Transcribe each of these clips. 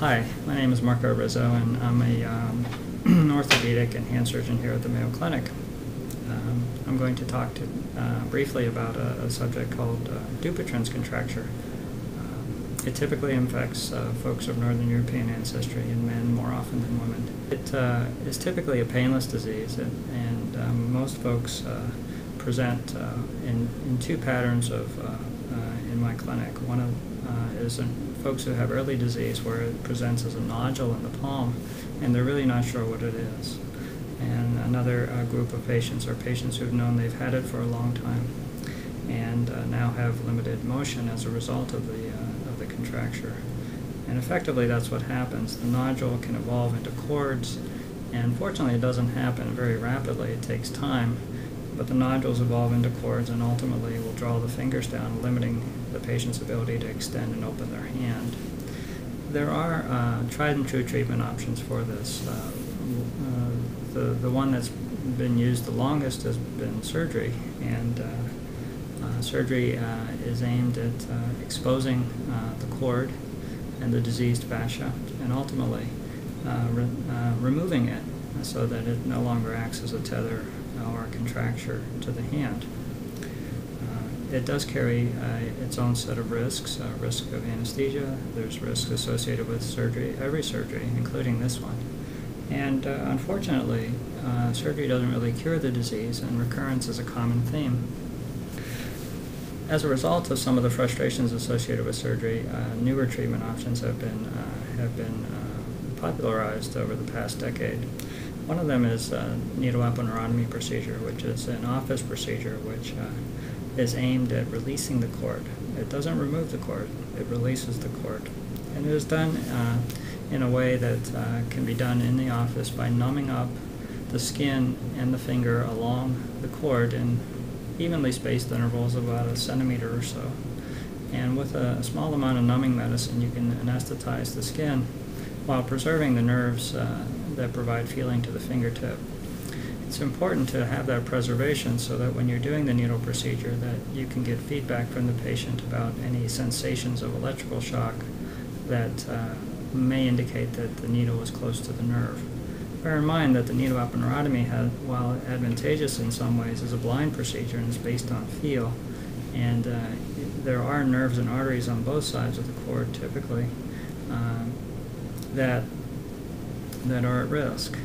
Hi, my name is Marco Rizzo, and I'm a um, orthopedic and hand surgeon here at the Mayo Clinic. Um, I'm going to talk to, uh, briefly about a, a, subject called uh, Dupuytren's contracture. Um, it typically infects uh, folks of Northern European ancestry in men more often than women. It uh, is typically a painless disease, and, and um, most folks uh, present uh, in, in two patterns of in my clinic. One of is an folks who have early disease where it presents as a nodule in the palm and they're really not sure what it is. And another uh, group of patients are patients who've known they've had it for a long time and uh, now have limited motion as a result of the, uh, of the contracture. And effectively that's what happens. The nodule can evolve into cords and fortunately it doesn't happen very rapidly. It takes time but the nodules evolve into cords and ultimately will draw the fingers down, limiting the patient's ability to extend and open their hand. There are uh, tried and true treatment options for this. Uh, uh, the, the one that's been used the longest has been surgery, and uh, uh, surgery is aimed at exposing the cord and the diseased fascia and ultimately re removing it so that it no longer acts as a tether or contracture to the hand. Uh, it does carry uh, its own set of risks, uh, risk of anesthesia, there's risks associated with surgery, every surgery, including this one. And uh, unfortunately, uh, surgery doesn't really cure the disease, and recurrence is a common theme. As a result of some of the frustrations associated with surgery, uh, newer treatment options have been, have been popularized over the past decade. One of them is a needle aponeurotomy procedure, which is an office procedure which uh, is aimed at releasing the cord. It doesn't remove the cord, it releases the cord. And it is done uh, in a way that uh, can be done in the office by numbing up the skin and the finger along the cord in evenly spaced intervals of about a centimeter or so. And with a small amount of numbing medicine, you can anesthetize the skin while preserving the nerves uh, that provide feeling to the fingertip. It's important to have that preservation so that when you're doing the needle procedure that you can get feedback from the patient about any sensations of electrical shock that uh, may indicate that the needle is close to the nerve. Bear in mind that the needle aponeurotomy, has, while advantageous in some ways, is a blind procedure and is based on feel. And uh, there are nerves and arteries on both sides of the cord typically um, that that are at risk.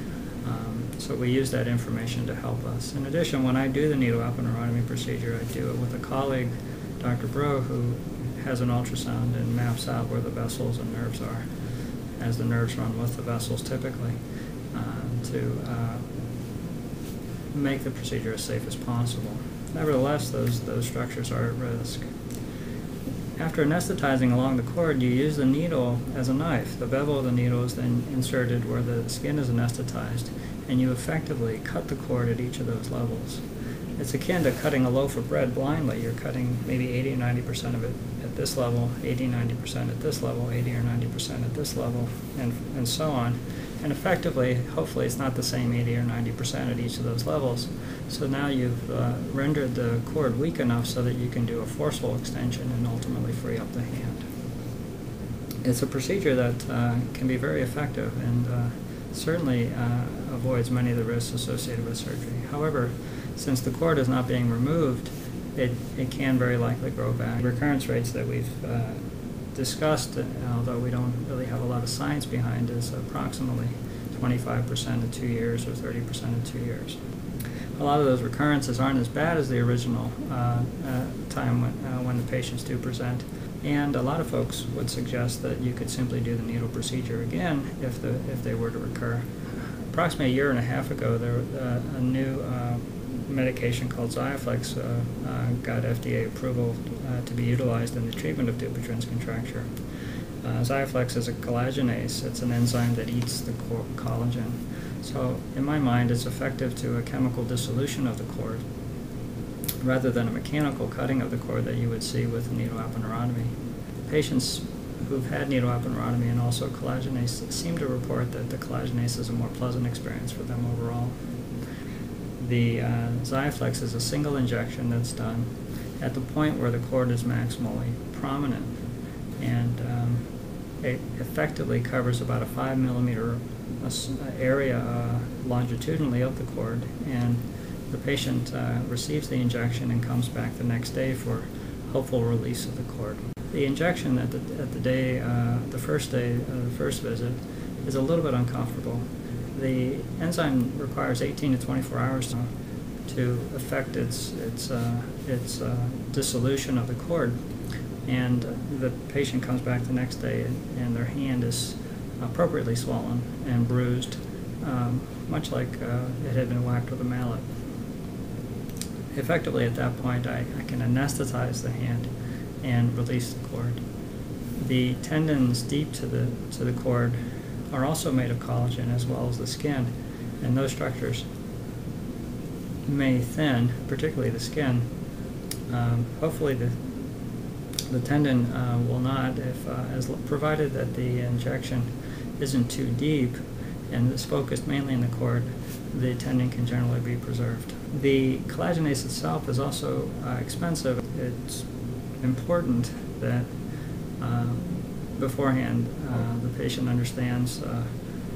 Um, so we use that information to help us. In addition, when I do the needle aponeurotomy procedure, I do it with a colleague, Dr. Bro, who has an ultrasound and maps out where the vessels and nerves are, as the nerves run with the vessels typically, uh, to uh, make the procedure as safe as possible. Nevertheless, those, those structures are at risk. After anesthetizing along the cord, you use the needle as a knife. The bevel of the needle is then inserted where the skin is anesthetized, and you effectively cut the cord at each of those levels. It's akin to cutting a loaf of bread blindly. You're cutting maybe 80 or 90% of it at this level, 80, 90% at this level, 80 or 90% at this level, and, and so on. And effectively, hopefully it's not the same 80 or 90% at each of those levels. So now you've uh, rendered the cord weak enough so that you can do a forceful extension and ultimately free up the hand. It's a procedure that uh, can be very effective and uh, certainly uh, avoids many of the risks associated with surgery. However, since the cord is not being removed, it, it can very likely grow back. Recurrence rates that we've uh, discussed, although we don't really have a lot of science behind, is approximately 25% in two years or 30% in two years. A lot of those recurrences aren't as bad as the original uh, uh, time when, uh, when the patients do present. And a lot of folks would suggest that you could simply do the needle procedure again if, the, if they were to recur. Approximately a year and a half ago, there uh, a new uh, medication called Xiaflex uh, uh, got FDA approval uh, to be utilized in the treatment of Dupuytren's contracture. Uh, Xiaflex is a collagenase. It's an enzyme that eats the collagen. So in my mind, it's effective to a chemical dissolution of the cord rather than a mechanical cutting of the cord that you would see with needle aponeurotomy. Patients who've had needle aponeurotomy and also collagenase seem to report that the collagenase is a more pleasant experience for them overall. The uh, is a single injection that's done at the point where the cord is maximally prominent. And um, it effectively covers about a five millimeter uh, uh, area uh, longitudinally of the cord, and the patient uh, receives the injection and comes back the next day for hopeful release of the cord. The injection at the, at the day, uh, the first day, uh, the first visit, is a little bit uncomfortable. The enzyme requires 18 to 24 hours to, affect its, its, uh, its uh, dissolution of the cord. And the patient comes back the next day and, and their hand is appropriately swollen and bruised, um, much like uh, it had been whacked with a mallet. Effectively, at that point, I, I can anesthetize the hand and release the cord. The tendons deep to the, to the cord are also made of collagen as well as the skin, and those structures may thin, particularly the skin. Um, hopefully, the the tendon uh, will not, if uh, as provided that the injection isn't too deep and is focused mainly in the cord, the tendon can generally be preserved. The collagenase itself is also uh, expensive. It's important that uh, beforehand uh, the patient understands uh,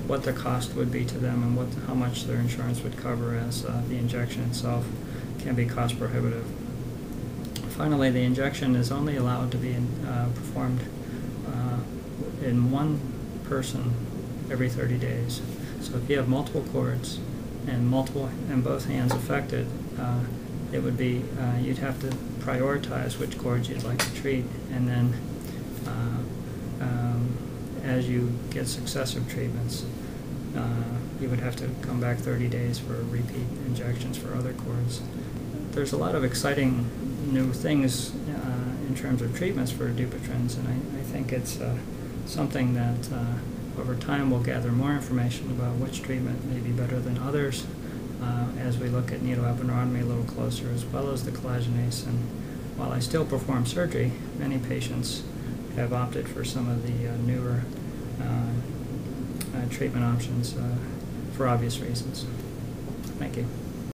what the cost would be to them and what how much their insurance would cover, as uh, the injection itself can be cost prohibitive. Finally, the injection is only allowed to be in, uh, performed uh, in one person every 30 days. So if you have multiple cords and multiple and both hands affected, uh, it would be uh, you'd have to prioritize which cords you'd like to treat, and then uh, um, as you get successive treatments, uh, you would have to come back 30 days for repeat injections for other cords. There's a lot of exciting new things uh, in terms of treatments for Dupuytren's, and I, I think it's uh, something that uh, over time we'll gather more information about which treatment may be better than others uh, as we look at needle aponeurotomy a little closer, as well as the collagenase. And while I still perform surgery, many patients have opted for some of the uh, newer uh, uh, treatment options uh, for obvious reasons. Thank you.